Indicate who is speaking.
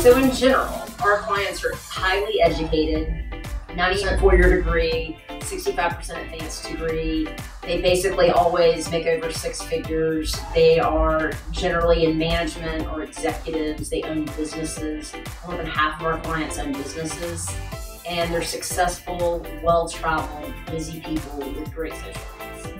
Speaker 1: So in general, our clients are highly educated, 90% four-year degree, 65% advanced degree. They basically always make over six figures. They are generally in management or executives. They own businesses. More than half of our clients own businesses. And they're successful, well-traveled, busy people with great social